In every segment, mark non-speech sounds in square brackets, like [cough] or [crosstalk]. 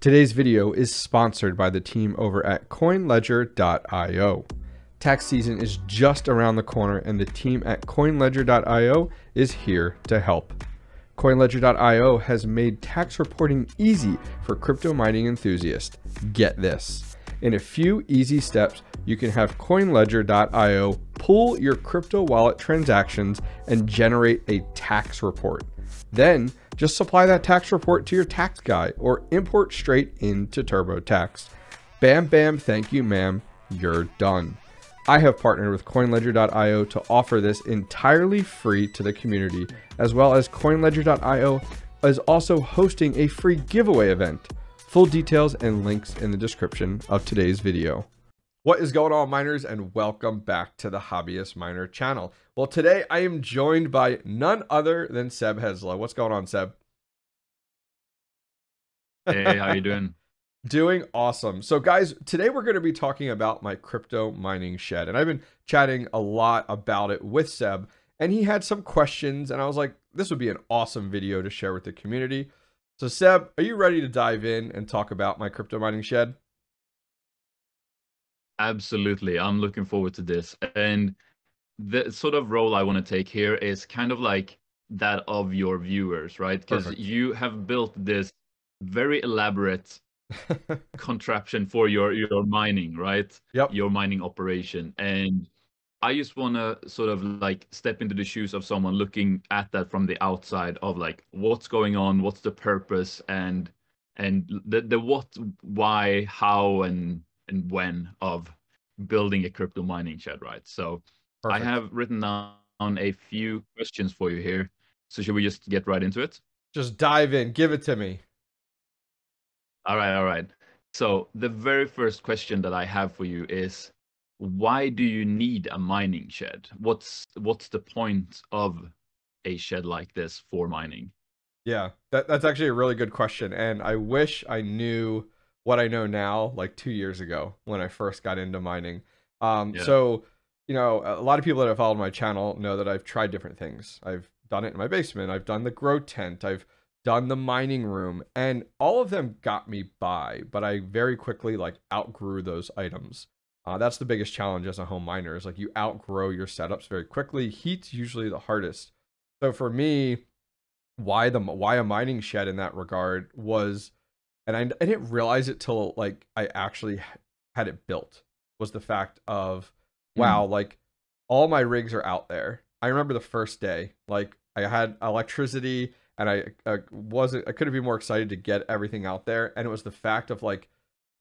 Today's video is sponsored by the team over at coinledger.io. Tax season is just around the corner and the team at coinledger.io is here to help. CoinLedger.io has made tax reporting easy for crypto mining enthusiasts. Get this. In a few easy steps, you can have CoinLedger.io pull your crypto wallet transactions and generate a tax report. Then just supply that tax report to your tax guy or import straight into TurboTax. Bam, bam, thank you, ma'am. You're done. I have partnered with CoinLedger.io to offer this entirely free to the community, as well as CoinLedger.io is also hosting a free giveaway event. Full details and links in the description of today's video. What is going on miners and welcome back to the Hobbyist Miner channel. Well today I am joined by none other than Seb Hesla. What's going on Seb? Hey, how you doing? [laughs] Doing awesome. So guys, today we're going to be talking about my crypto mining shed. And I've been chatting a lot about it with Seb and he had some questions and I was like, this would be an awesome video to share with the community. So Seb, are you ready to dive in and talk about my crypto mining shed? Absolutely. I'm looking forward to this. And the sort of role I want to take here is kind of like that of your viewers, right? Because you have built this very elaborate [laughs] contraption for your your mining, right? Yep. Your mining operation. And I just want to sort of like step into the shoes of someone looking at that from the outside of like what's going on, what's the purpose and and the the what, why, how and and when of building a crypto mining shed, right? So Perfect. I have written down a few questions for you here. So should we just get right into it? Just dive in, give it to me. All right, all right. So the very first question that I have for you is why do you need a mining shed? What's what's the point of a shed like this for mining? Yeah, that, that's actually a really good question. And I wish I knew what I know now, like two years ago when I first got into mining. Um, yeah. So, you know, a lot of people that have followed my channel know that I've tried different things. I've done it in my basement. I've done the grow tent. I've done the mining room and all of them got me by, but I very quickly like outgrew those items. Uh, that's the biggest challenge as a home miner is like you outgrow your setups very quickly. Heat's usually the hardest. So for me, why the why a mining shed in that regard was, and I, I didn't realize it till like I actually had it built was the fact of wow, mm. like all my rigs are out there. I remember the first day, like I had electricity and I, I wasn't I couldn't be more excited to get everything out there and it was the fact of like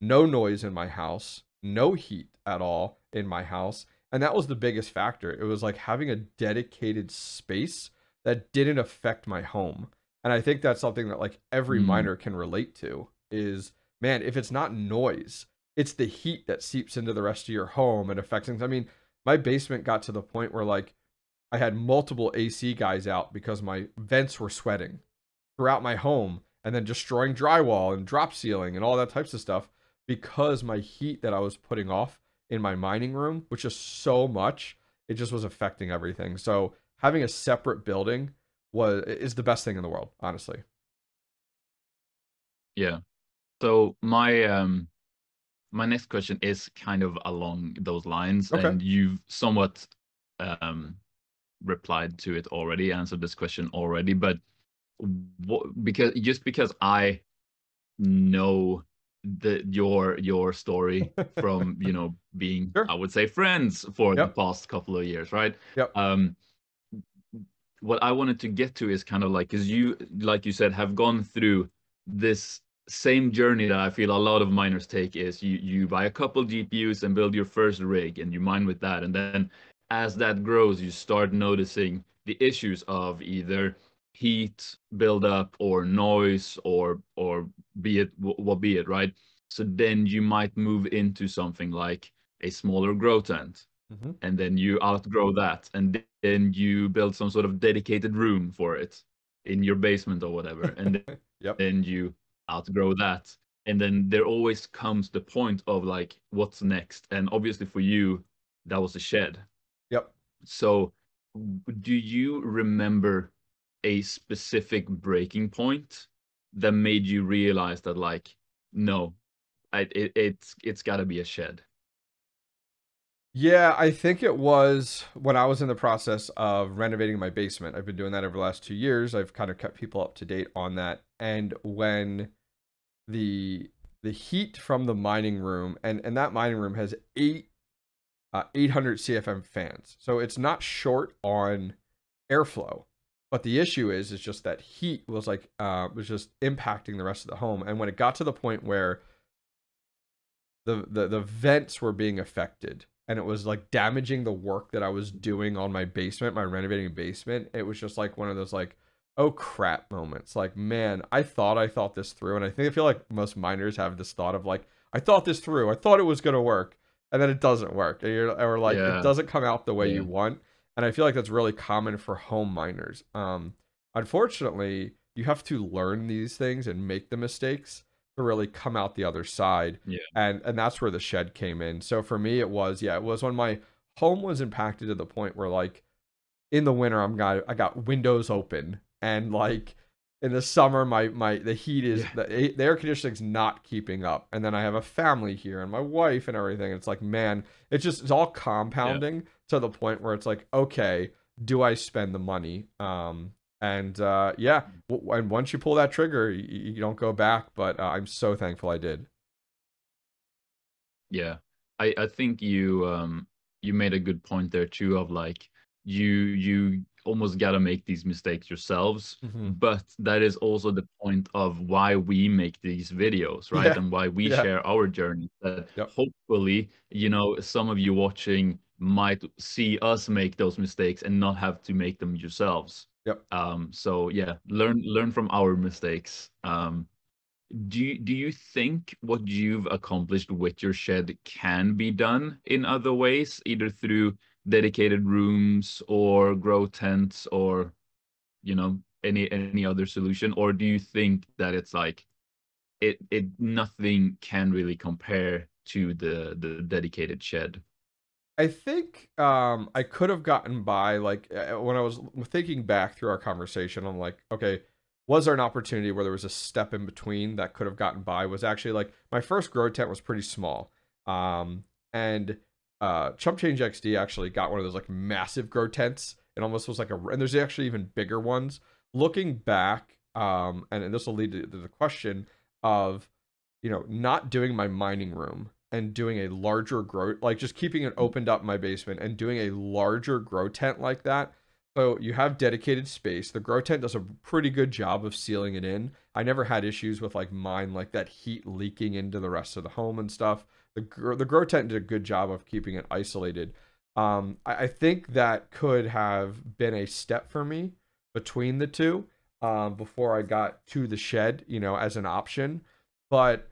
no noise in my house, no heat at all in my house, and that was the biggest factor. It was like having a dedicated space that didn't affect my home. And I think that's something that like every mm. miner can relate to is man, if it's not noise, it's the heat that seeps into the rest of your home and affects things. I mean, my basement got to the point where like I had multiple AC guys out because my vents were sweating throughout my home and then destroying drywall and drop ceiling and all that types of stuff because my heat that I was putting off in my mining room, which is so much, it just was affecting everything. So having a separate building was is the best thing in the world, honestly. Yeah. So my um my next question is kind of along those lines okay. and you've somewhat um replied to it already, answered this question already, but what, because just because I know the your your story from you [laughs] know being sure. I would say friends for yep. the past couple of years, right? Yep. Um, what I wanted to get to is kind of like because you like you said have gone through this same journey that I feel a lot of miners take is you you buy a couple GPUs and build your first rig and you mine with that and then as that grows, you start noticing the issues of either heat buildup or noise or or be it what be it, right? So then you might move into something like a smaller grow tent. Mm-hmm. And then you outgrow that, and then you build some sort of dedicated room for it in your basement or whatever. [laughs] And yep. then you outgrow that. And then there always comes the point of like, what's next? And obviously for you, that was a shed Yep. So, do you remember a specific breaking point that made you realize that, like, no, I, it, it's it's got to be a shed. Yeah, I think it was when I was in the process of renovating my basement. I've been doing that over the last two years. I've kind of kept people up to date on that. And when the the heat from the mining room and and that mining room has eight uh, 800 CFM fans, so it's not short on airflow. But the issue is, is just that heat was like uh, was just impacting the rest of the home. And when it got to the point where the the, the vents were being affected and it was like damaging the work that I was doing on my basement, my renovating basement. It was just like one of those like, oh crap moments. Like, man, I thought I thought this through. And I think I feel like most miners have this thought of like, I thought this through. I thought it was gonna work. And then it doesn't work. And you're or like yeah. it doesn't come out the way yeah. you want. And I feel like that's really common for home miners. Um, unfortunately, you have to learn these things and make the mistakes to really come out the other side. Yeah. And and that's where the shed came in. So for me it was yeah, it was when my home was impacted to the point where like in the winter I'm got I got windows open and like in the summer my my the heat is yeah. the, the air conditioning's not keeping up and then i have a family here and my wife and everything it's like man it's just it's all compounding yeah. to the point where it's like okay do i spend the money um and uh, yeah, w- and once you pull that trigger, you, you don't go back. But uh, I'm so thankful I did. Yeah, I I think you um you made a good point there too of like you you almost got to make these mistakes yourselves mm-hmm. but that is also the point of why we make these videos [laughs] right yeah. and why we yeah. share our journey that yep. hopefully you know some of you watching might see us make those mistakes and not have to make them yourselves Yep. Um, so yeah, learn learn from our mistakes. Um, do you, do you think what you've accomplished with your shed can be done in other ways, either through dedicated rooms or grow tents or you know any any other solution, or do you think that it's like it it nothing can really compare to the the dedicated shed? I think um, I could have gotten by like uh, when I was thinking back through our conversation. I'm like, okay, was there an opportunity where there was a step in between that could have gotten by? Was actually like my first grow tent was pretty small, um, and uh, Chump Change XD actually got one of those like massive grow tents. It almost was like a, and there's actually even bigger ones. Looking back, um, and, and this will lead to, to the question of, you know, not doing my mining room and doing a larger grow like just keeping it opened up in my basement and doing a larger grow tent like that. So you have dedicated space. The grow tent does a pretty good job of sealing it in. I never had issues with like mine like that heat leaking into the rest of the home and stuff. The, the grow tent did a good job of keeping it isolated. Um, I, I think that could have been a step for me between the two um, before i got to the shed you know as an option. But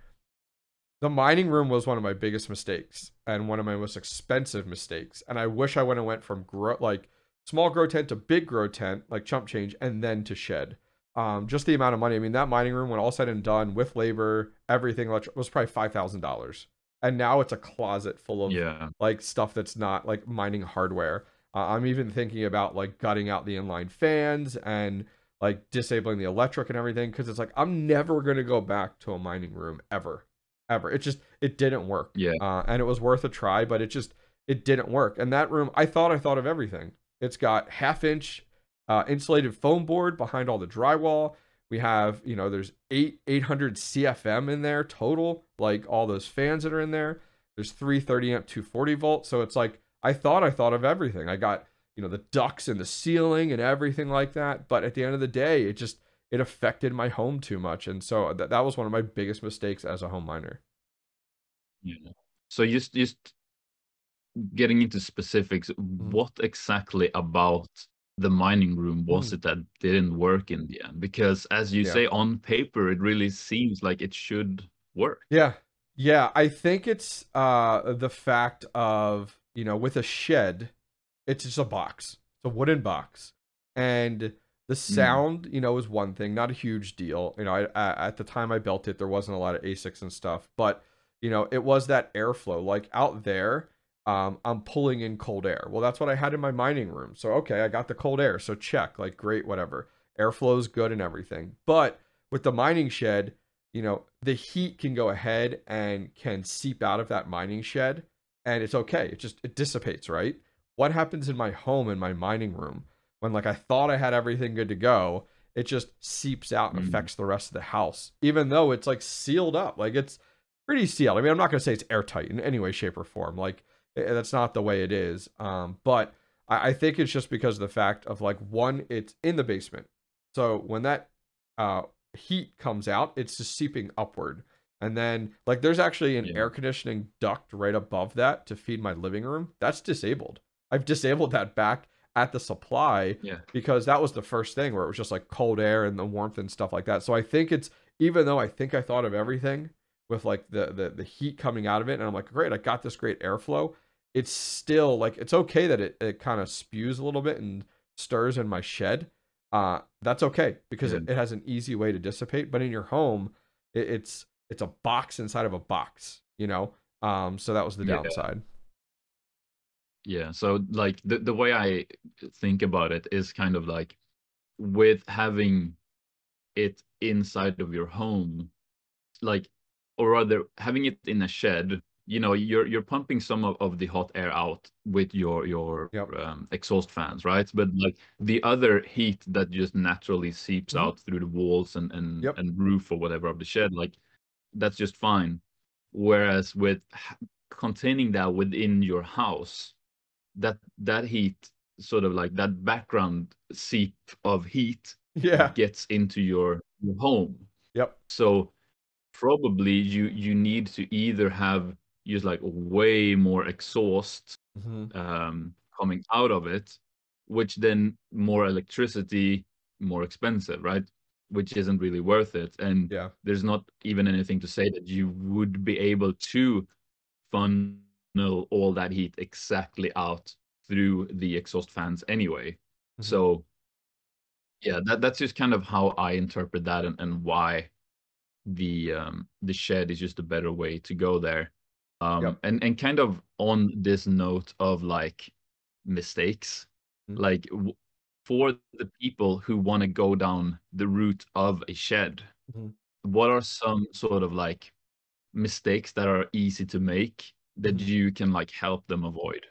the mining room was one of my biggest mistakes and one of my most expensive mistakes. And I wish I would have went from grow like small grow tent to big grow tent, like chump change, and then to shed. Um, just the amount of money. I mean, that mining room, when all said and done, with labor, everything, was probably five thousand dollars. And now it's a closet full of yeah. like stuff that's not like mining hardware. Uh, I'm even thinking about like gutting out the inline fans and like disabling the electric and everything because it's like I'm never gonna go back to a mining room ever ever. It just it didn't work. Yeah. Uh, and it was worth a try, but it just it didn't work. And that room, I thought I thought of everything. It's got half inch uh, insulated foam board behind all the drywall. We have, you know, there's eight 800 CFM in there total, like all those fans that are in there. There's three 30 amp 240 volt. So it's like I thought I thought of everything. I got, you know, the ducts in the ceiling and everything like that. But at the end of the day, it just it affected my home too much. And so that, that was one of my biggest mistakes as a home miner. Yeah. So just just getting into specifics, mm. what exactly about the mining room was mm. it that didn't work in the end? Because as you yeah. say, on paper, it really seems like it should work. Yeah. Yeah. I think it's uh the fact of, you know, with a shed, it's just a box. It's a wooden box. And the mm. sound, mm. you know, is one thing, not a huge deal. You know, I, I, at the time I built it, there wasn't a lot of ASICs and stuff, but you know, it was that airflow. Like out there, um, I'm pulling in cold air. Well, that's what I had in my mining room. So okay, I got the cold air. So check, like great, whatever. Airflow is good and everything. But with the mining shed, you know, the heat can go ahead and can seep out of that mining shed and it's okay. It just it dissipates, right? What happens in my home in my mining room when like I thought I had everything good to go, it just seeps out and mm. affects the rest of the house, even though it's like sealed up. Like it's pretty sealed. I mean, I'm not gonna say it's airtight in any way, shape, or form. Like that's not the way it is. Um, but I, I think it's just because of the fact of like one, it's in the basement. So when that uh, heat comes out, it's just seeping upward. And then like there's actually an yeah. air conditioning duct right above that to feed my living room. That's disabled. I've disabled that back at the supply yeah. because that was the first thing where it was just like cold air and the warmth and stuff like that. So I think it's even though I think I thought of everything with like the the, the heat coming out of it and I'm like great, I got this great airflow. It's still like it's okay that it, it kind of spews a little bit and stirs in my shed uh, that's okay because it, it, has an easy way to dissipate. But in your home, it, it's it's a box inside of a box, you know. Um, so that was the yeah. downside. Yeah. So like the the way I think about it is kind of like with having it inside of your home, like or rather having it in a shed you know you're you're pumping some of, of the hot air out with your your yep. um, exhaust fans right but like the other heat that just naturally seeps mm-hmm. out through the walls and and, yep. and roof or whatever of the shed like that's just fine whereas with containing that within your house that that heat sort of like that background seep of heat yeah gets into your, your home yep so probably you you need to either have use like way more exhaust mm-hmm. um, coming out of it, which then more electricity, more expensive, right? Which isn't really worth it. And yeah. there's not even anything to say that you would be able to funnel all that heat exactly out through the exhaust fans anyway. Mm-hmm. So yeah, that that's just kind of how I interpret that and, and why the um the shed is just a better way to go there um yep. and and kind of on this note of like mistakes mm-hmm. like w- for the people who want to go down the route of a shed mm-hmm. what are some sort of like mistakes that are easy to make that you can like help them avoid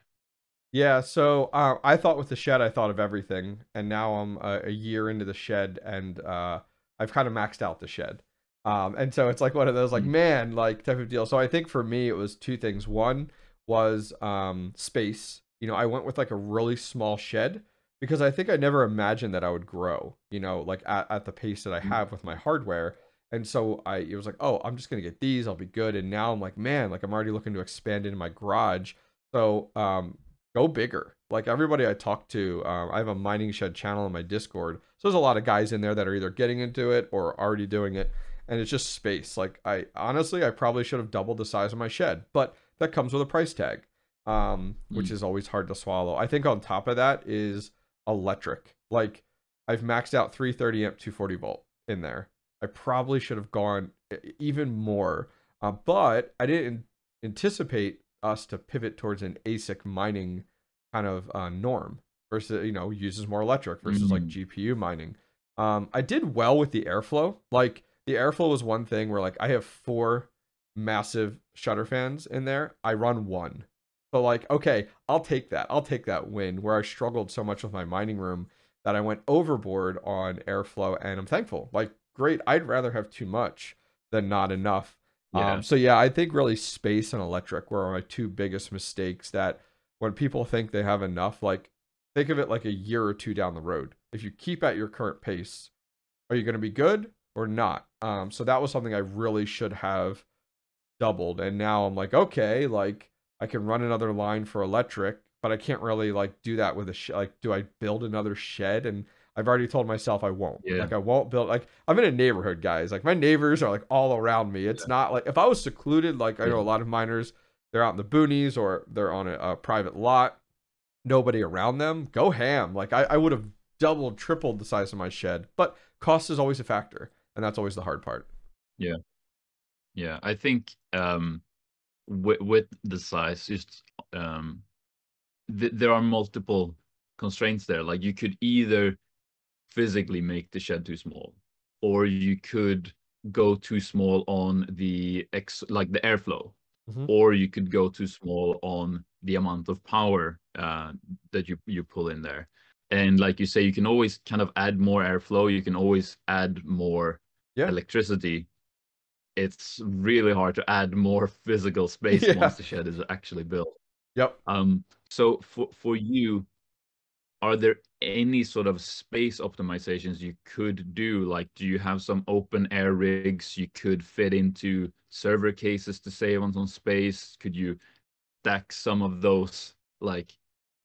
yeah so uh, i thought with the shed i thought of everything and now i'm a, a year into the shed and uh, i've kind of maxed out the shed um, and so it's like one of those like mm. man like type of deal. So I think for me it was two things. One was um, space. You know, I went with like a really small shed because I think I never imagined that I would grow. You know, like at, at the pace that I mm. have with my hardware. And so I it was like, oh, I'm just gonna get these. I'll be good. And now I'm like, man, like I'm already looking to expand into my garage. So um, go bigger. Like everybody I talk to, um, I have a mining shed channel in my Discord. So there's a lot of guys in there that are either getting into it or already doing it and it's just space. Like I honestly, I probably should have doubled the size of my shed, but that comes with a price tag, um, which mm. is always hard to swallow. I think on top of that is electric. Like I've maxed out 330 amp 240 volt in there. I probably should have gone even more, uh, but I didn't anticipate us to pivot towards an ASIC mining kind of uh, norm versus you know uses more electric versus mm-hmm. like GPU mining. Um, I did well with the airflow. Like the airflow was one thing where like I have four massive shutter fans in there. I run one. But like, okay, I'll take that. I'll take that win where I struggled so much with my mining room that I went overboard on airflow and I'm thankful. Like, great. I'd rather have too much than not enough. Yeah. Um, so yeah, I think really space and electric were my two biggest mistakes that when people think they have enough, like think of it like a year or two down the road. If you keep at your current pace, are you going to be good or not? Um, so that was something I really should have doubled. And now I'm like, okay, like I can run another line for electric, but I can't really like do that with a sh- like. Do I build another shed? And I've already told myself I won't. Yeah. Like I won't build. Like I'm in a neighborhood, guys. Like my neighbors are like all around me. It's yeah. not like if I was secluded. Like I know a lot of miners, they're out in the boonies or they're on a, a private lot. Nobody around them. Go ham. Like I, I would have doubled, tripled the size of my shed. But cost is always a factor and that's always the hard part. Yeah, yeah. I think um, with with the size, just um, th- there are multiple constraints there. Like you could either physically make the shed too small, or you could go too small on the ex like the airflow Mhm. or you could go too small on the amount of power uh, that you you pull in there and like you say you can always kind of add more airflow you can always add more Yeah. electricity it's really hard to add more physical space [laughs] Yeah. once the shed is actually built Yep. um so for for you are there any sort of space optimizations you could do? Like do you have some open air rigs you could fit into server cases to save on some space? Could you stack some of those like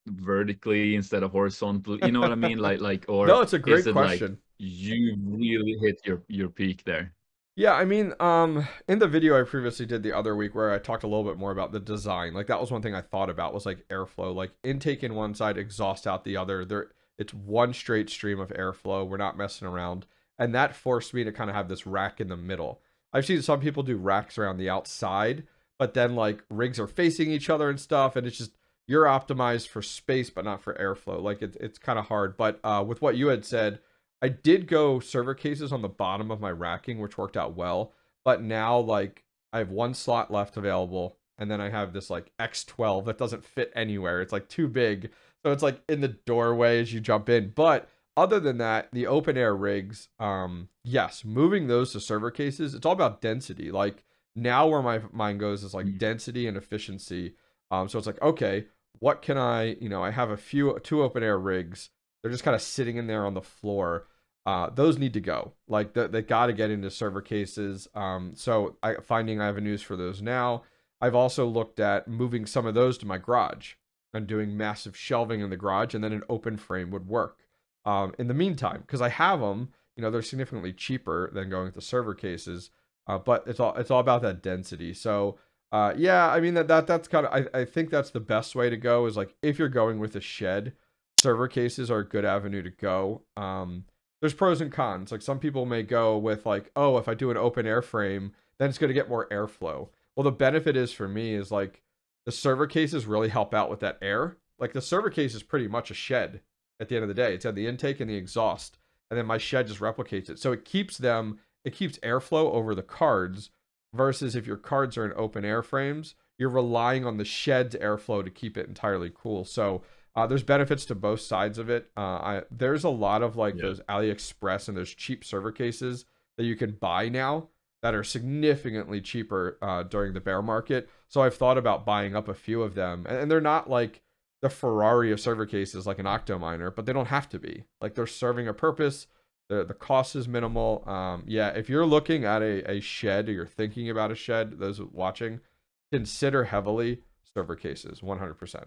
vertically instead of horizontal? You know what i mean? [laughs] Like like or No, it's a great it like question. you really hit your your peak there Yeah, I mean, um, in the video I previously did the other week where I talked a little bit more about the design, like that was one thing I thought about was like airflow, like intake in one side, exhaust out the other. There, it's one straight stream of airflow. We're not messing around, and that forced me to kind of have this rack in the middle. I've seen some people do racks around the outside, but then like rigs are facing each other and stuff, and it's just you're optimized for space but not for airflow. Like it, it's kind of hard. But uh, with what you had said I did go server cases on the bottom of my racking, which worked out well. But now, like, I have one slot left available, and then I have this like X12 that doesn't fit anywhere. It's like too big, so it's like in the doorway as you jump in. But other than that, the open air rigs, um, yes, moving those to server cases, it's all about density. Like now, where my mind goes is like Mm. density and efficiency. Um, so it's like, okay, what can I, you know, I have a few two open air rigs. They're just kind of sitting in there on the floor uh, those need to go. Like the, they got to get into server cases. Um, so I finding avenues for those now. I've also looked at moving some of those to my garage and doing massive shelving in the garage, and then an open frame would work. Um, in the meantime, because I have them, you know, they're significantly cheaper than going to server cases. Uh, but it's all it's all about that density. So uh, yeah, I mean that, that that's kind of I, I think that's the best way to go is like if you're going with a shed, server cases are a good avenue to go. Um, there's pros and cons. Like some people may go with like, oh, if I do an open air frame, then it's going to get more airflow. Well, the benefit is for me is like the server cases really help out with that air. Like the server case is pretty much a shed at the end of the day. It's had the intake and the exhaust, and then my shed just replicates it. So it keeps them, it keeps airflow over the cards. Versus if your cards are in open airframes, you're relying on the shed's airflow to keep it entirely cool. So uh, there's benefits to both sides of it. Uh, I, there's a lot of like Yeah. those AliExpress and those cheap server cases that you can buy now that are significantly cheaper uh, during the bear market. So I've thought about buying up a few of them, and, and they're not like the Ferrari of server cases like an Octominer, but they don't have to be. Like they're serving a purpose. The the cost is minimal. Um, yeah, if you're looking at a, a shed or you're thinking about a shed, those watching, consider heavily server cases, 100%.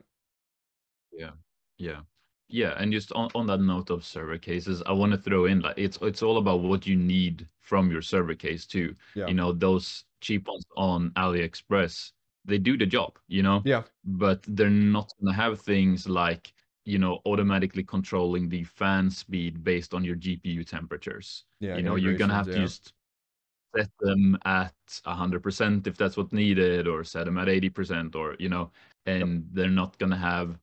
Yeah, yeah, yeah. And just on, on that note of server cases, I want to throw in like it's it's all about what you need from your server case too. Yeah. You know, those cheap ones on AliExpress, they do the job, you know, Yeah. but they're not gonna have things like, you know, automatically controlling the fan speed based on your GPU temperatures. Yeah. you know, you're gonna have to just set them at 100% if that's what's needed or set them at 80% or you know and they're not going to have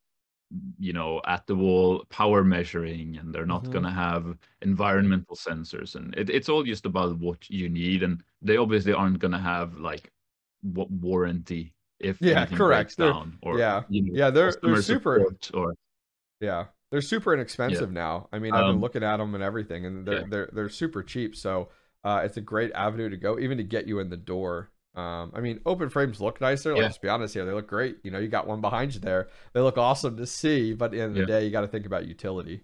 you know at the wall power measuring and they're not Mhm. going to have environmental sensors and it, it's all just about what you need and they obviously aren't going to have like what warranty if Yeah, correct. breaks down or yeah. you know, Yeah, they're they're super. or Yeah, they're super inexpensive now. I mean, I've been Um, looking at them and everything, and they're yeah. they're they're super cheap. So uh, it's a great avenue to go, even to get you in the door. Um, I mean, open frames look nicer. Yeah. Let's be honest here; they look great. You know, you got one behind you there; they look awesome to see. But at the end of Yeah. the day, you got to think about utility.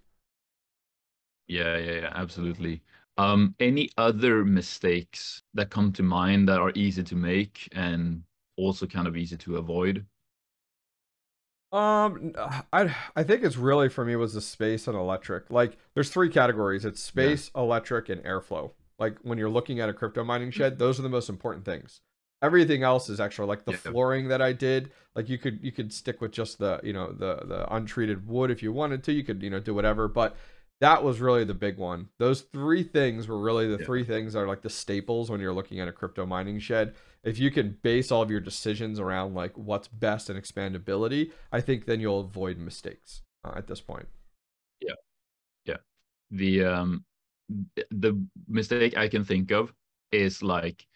Yeah, yeah, yeah, absolutely. Um, any other mistakes that come to mind that are easy to make and also kind of easy to avoid? Um, I I think it's really for me was the space and electric. Like, there's three categories: it's space, electric, and airflow. Like when you're looking at a crypto mining shed, those are the most important things. Everything else is extra. Like the Yeah. flooring that I did, like you could you could stick with just the you know the the untreated wood if you wanted to. You could you know do whatever, but that was really the big one. Those three things were really the Yeah. three things that are like the staples when you're looking at a crypto mining shed. If you can base all of your decisions around like what's best and expandability, I think then you'll avoid mistakes uh, at this point. Yeah. Yeah. The um the mistake I can think of is like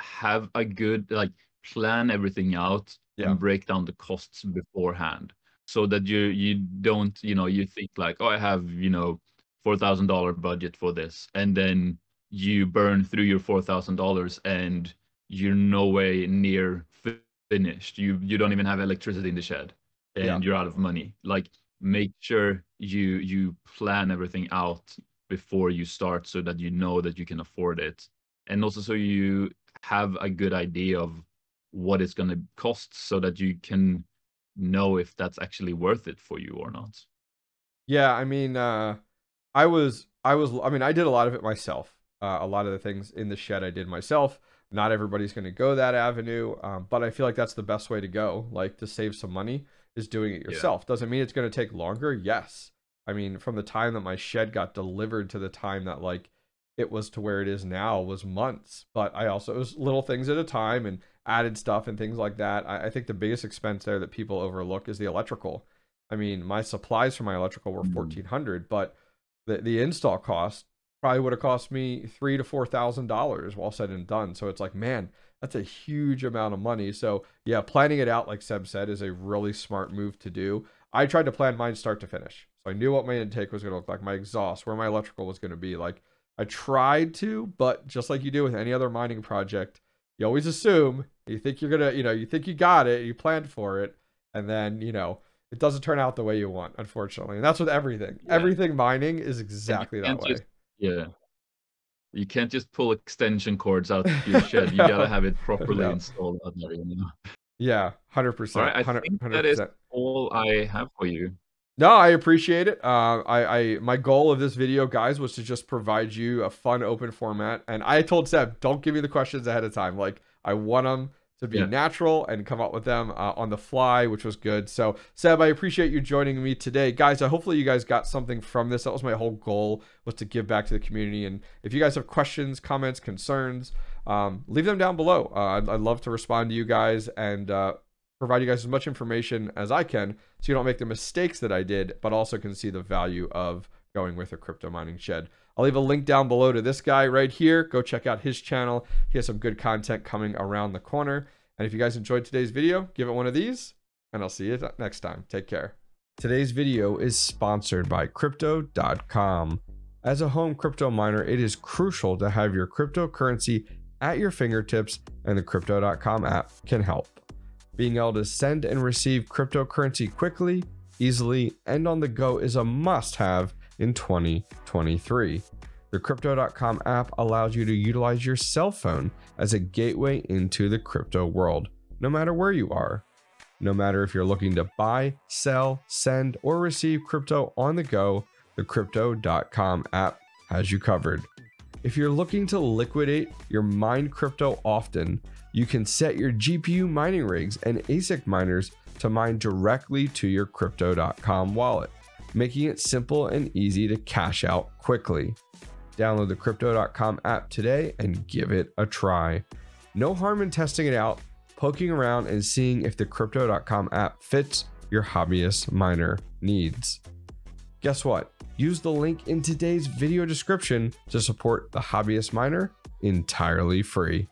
have a good like plan everything out yeah. and break down the costs beforehand so that you you don't you know you think like oh i have you know four thousand dollar budget for this and then you burn through your four thousand dollars and you're no way near finished you you don't even have electricity in the shed and yeah. you're out of money like make sure you you plan everything out before you start so that you know that you can afford it and also so you have a good idea of what it's going to cost so that you can know if that's actually worth it for you or not. Yeah i mean uh i was i was i mean i did a lot of it myself. Uh, a lot of the things in the shed i did myself. Not everybody's going to go that avenue um, but i feel like that's the best way to go like to save some money is doing it yourself. Yeah. doesn't mean it's going to take longer? Yes. I mean from the time that my shed got delivered to the time that like it was to where it is now was months. But I also it was little things at a time and added stuff and things like that. I, I think the biggest expense there that people overlook is the electrical. I mean, my supplies for my electrical were mm-hmm. fourteen hundred, but the the install cost probably would have cost me three to four thousand dollars while said and done. So it's like, man, that's a huge amount of money. So yeah, planning it out, like Seb said, is a really smart move to do. I tried to plan mine start to finish. So I knew what my intake was going to look like, my exhaust, where my electrical was going to be. Like I tried to, but just like you do with any other mining project, you always assume you think you're gonna, you know, you think you got it, you planned for it, and then you know it doesn't turn out the way you want, unfortunately. And that's with everything. Yeah. Everything mining is exactly that way. Just, yeah. You can't just pull extension cords out of your [laughs] shed. You gotta have it [laughs] properly installed out there, you know. Yeah, hundred percent. Right, I think 100%. that is all I have for you. No, I appreciate it. Uh, I, I, my goal of this video, guys, was to just provide you a fun, open format. And I told Seb, don't give me the questions ahead of time. Like, I want them to be yeah. natural and come up with them uh, on the fly, which was good. So, Seb, I appreciate you joining me today, guys. I hopefully you guys got something from this. That was my whole goal was to give back to the community. And if you guys have questions, comments, concerns, um, leave them down below. Uh, I'd, I'd, love to respond to you guys and uh, provide you guys as much information as I can so you don't make the mistakes that I did, but also can see the value of going with a crypto mining shed. I'll leave a link down below to this guy right here. Go check out his channel. He has some good content coming around the corner. And if you guys enjoyed today's video, give it one of these, and I'll see you next time. Take care. Today's video is sponsored by Crypto.com. As a home crypto miner, it is crucial to have your cryptocurrency at your fingertips, and the Crypto.com app can help. Being able to send and receive cryptocurrency quickly, easily, and on the go is a must have in 2023. The Crypto.com app allows you to utilize your cell phone as a gateway into the crypto world, no matter where you are. No matter if you're looking to buy, sell, send, or receive crypto on the go, the Crypto.com app has you covered. If you're looking to liquidate your mined crypto often, you can set your GPU mining rigs and ASIC miners to mine directly to your Crypto.com wallet, making it simple and easy to cash out quickly. Download the Crypto.com app today and give it a try. No harm in testing it out, poking around, and seeing if the Crypto.com app fits your hobbyist miner needs. Guess what? Use the link in today's video description to support the hobbyist miner entirely free.